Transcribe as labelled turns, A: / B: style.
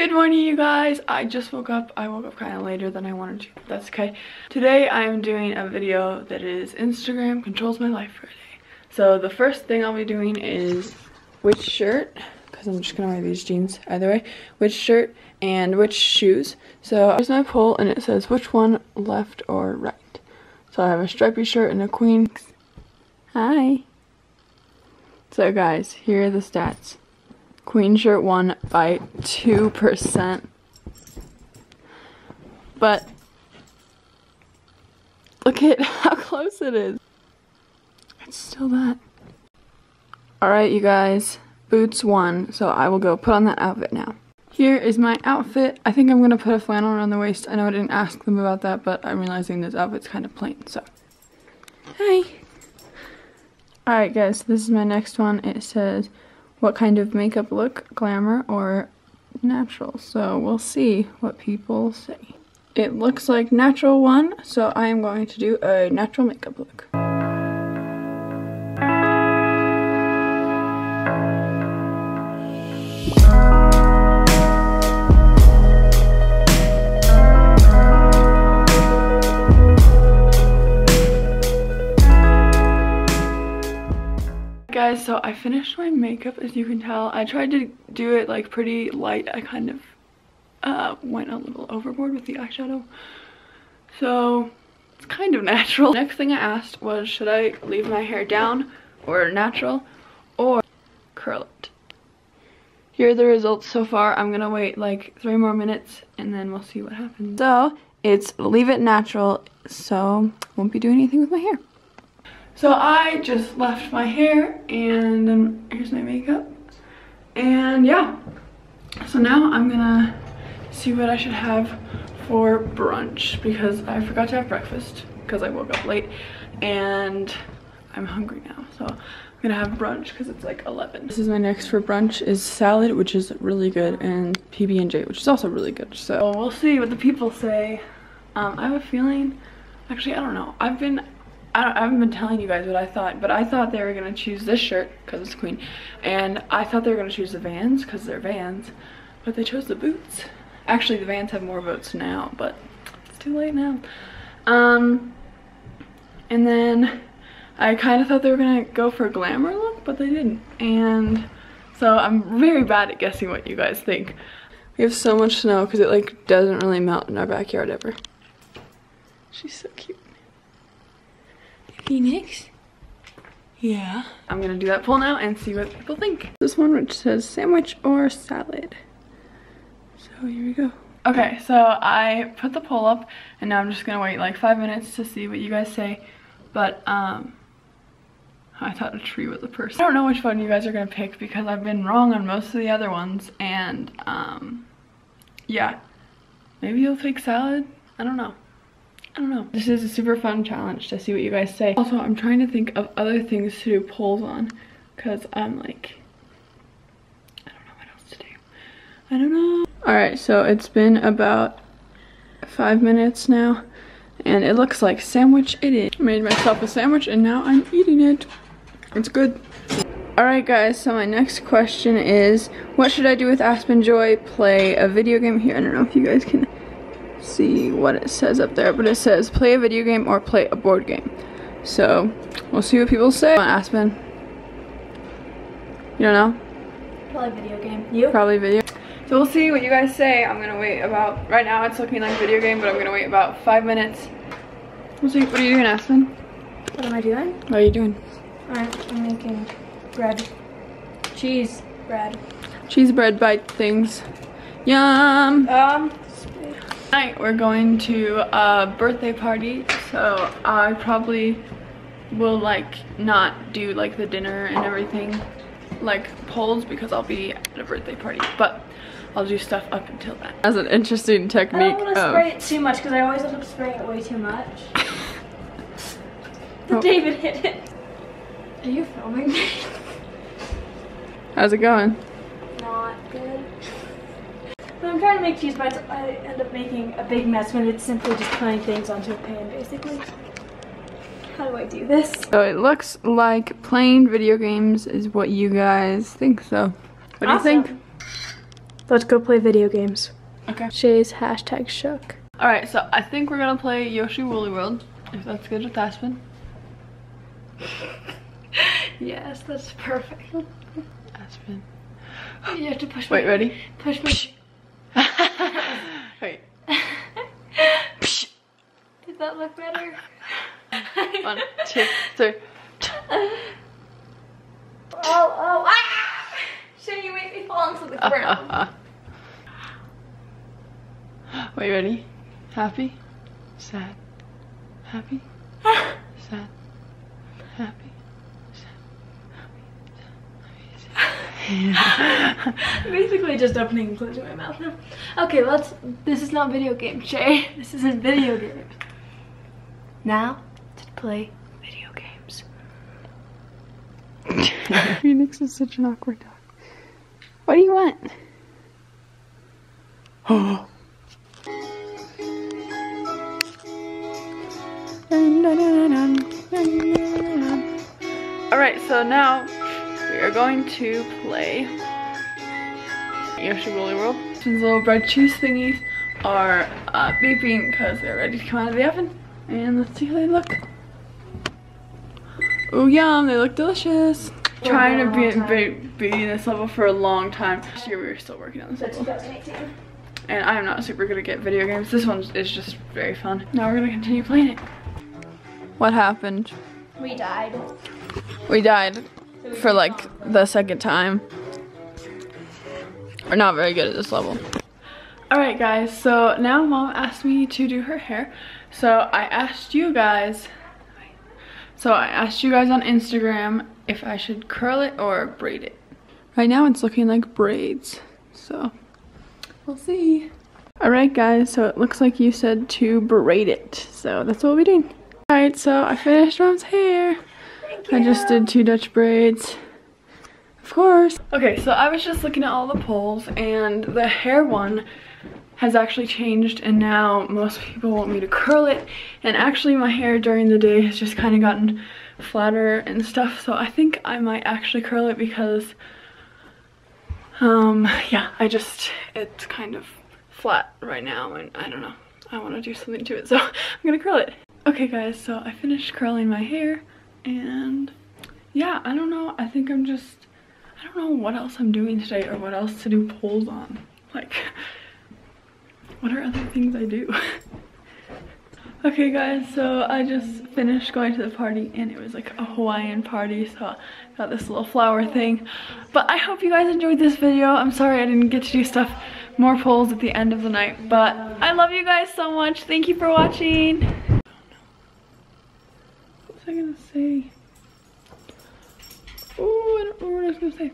A: Good morning, you guys. I just woke up. I woke up kind of later than I wanted to. but That's okay. Today, I am doing a video that is Instagram controls my life for a. So the first thing I'll be doing is which shirt, because I'm just going to wear these jeans either way, which shirt and which shoes. So here's my poll, and it says which one left or right. So I have a stripy shirt and a queen. Hi. So guys, here are the stats. Queen shirt won by 2%. But look at how close it is. It's still that. Alright, you guys. Boots won, so I will go put on that outfit now. Here is my outfit. I think I'm going to put a flannel around the waist. I know I didn't ask them about that, but I'm realizing this outfit's kind of plain, so. Hi. Alright guys, this is my next one. It says what kind of makeup look, glamour or natural. So we'll see what people say. It looks like natural one, so I am going to do a natural makeup look. So I finished my makeup as you can tell. I tried to do it like pretty light. I kind of uh, went a little overboard with the eyeshadow. So it's kind of natural. Next thing I asked was should I leave my hair down or natural or curl it. Here are the results so far. I'm gonna wait like three more minutes and then we'll see what happens. So it's leave it natural so won't be doing anything with my hair. So I just left my hair and um, here's my makeup. And yeah, so now I'm gonna see what I should have for brunch because I forgot to have breakfast because I woke up late and I'm hungry now. So I'm gonna have brunch because it's like 11. This is my next for brunch is salad, which is really good, and PB&J, which is also really good. So we'll see what the people say. Um, I have a feeling, actually, I don't know. I've been I, I, haven't been telling you guys what I thought, but I thought they were to choose this shirt because it's Queen. And I thought they were to choose the Vans because they're Vans. But they chose the boots. Actually, the Vans have more votes now, but it's too late now. Um, and then I kind of thought they were to go for a glamour look, but they didn't. And so I'm very bad at guessing what you guys think. We have so much snow because it like doesn't really melt in our backyard ever. She's so cute. Phoenix? Yeah. I'm gonna do that poll now and see what people think. This one which says sandwich or salad. So here we go. Okay, so I put the poll up and now I'm just gonna wait like five minutes to see what you guys say. But um, I thought a tree was a person. I don't know which one you guys are gonna pick because I've been wrong on most of the other ones and um, yeah. Maybe you'll pick salad? I don't know. I don't know. This is a super fun challenge to see what you guys say. Also, I'm trying to think of other things to do polls on because I'm like, I don't know what else to do. I don't know. All right, so it's been about five minutes now and it looks like sandwich it is. I made myself a sandwich and now I'm eating it. It's good. Alright guys, so my next question is, what should I do with Aspen Joy? Play a video game here. I don't know if you guys can see what it says up there, but it says play a video game or play a board game. So we'll see what people say. On Aspen. You don't know?
B: Probably video game. You?
A: Probably video. So we'll see what you guys say. I'm gonna wait about, right now it's looking like video game, but I'm gonna wait about five minutes. We'll see, what are you doing, Aspen?
B: What am I doing?
A: What are you doing?
B: Alright, I'm making bread. Cheese bread.
A: Cheese bread bite things. Yum!
B: Um,
A: Tonight we're going to a birthday party, so I probably will like not do like the dinner and everything like polls because I'll be at a birthday party, but I'll do stuff up until then. That's an interesting technique. I
B: don't want to spray it too much because I always end up spraying it way too much. oh. David hit it. Are you filming me?
A: How's it going?
B: Not good. When I'm trying to make cheese bites, I end up making a big mess when it's simply just putting things onto a pan, basically. How do I do this?
A: So it looks like playing video games is what you guys think, so. What do you think?
B: Let's go play video games.
A: Okay.
B: Shae's hashtag shook.
A: Alright, so I think we're gonna play Yoshi Woolly World, if that's good with Aspen.
B: Yes, that's perfect.
A: Aspen.
B: You have to push
A: Wait,
B: me.
A: ready?
B: Push me.
A: Wait.
B: Did that look better?
A: One, two, three.
B: Oh, oh, ah! Shae, you made me fall into the ground.
A: Wait, ready? Happy? Sad? Happy? Sad? Happy? Sad? Happy? Sad?
B: Basically just opening and closing my mouth now. Okay, let's, this is not video game, Shae. This isn't video games. Now, to play video games.
A: Phoenix is such an awkward dog. What do you want? Oh. Alright, so now we are going to play Yoshi Woolly World. These little bread cheese thingies are uh, beeping because they're ready to come out of the oven. And let's see how they look. Oh yum, they look delicious. Trying to be, be, be this level for a long time. Last year we were still working on this level. And I'm not super good at get video games. This one is just very fun. Now we're gonna continue playing it. What happened?
B: We died.
A: We died for like the second time. We're not very good at this level. Alright guys, so now mom asked me to do her hair. So I asked you guys, so I asked you guys on Instagram if I should curl it or braid it. Right now it's looking like braids, so we'll see. Alright guys, so it looks like you said to braid it, so that's what we're doing. Alright, so I finished mom's hair. I just did two Dutch braids. Of course. Okay, so I was just looking at all the polls and the hair one has actually changed and now most people want me to curl it. And actually my hair during the day has just kind of gotten flatter and stuff so I think I might actually curl it because um yeah I just it's kind of flat right now and I don't know. I want to do something to it so I'm gonna curl it. Okay guys so I finished curling my hair and yeah I don't know. I think I'm just I don't know what else I'm doing today or what else to do polls on like what are other things I do? okay guys, so I just finished going to the party and it was like a Hawaiian party, so I got this little flower thing. But I hope you guys enjoyed this video. I'm sorry I didn't get to do stuff, more polls at the end of the night, but I love you guys so much. Thank you for watching. What was I gonna say? Oh, I don't know what I was gonna say.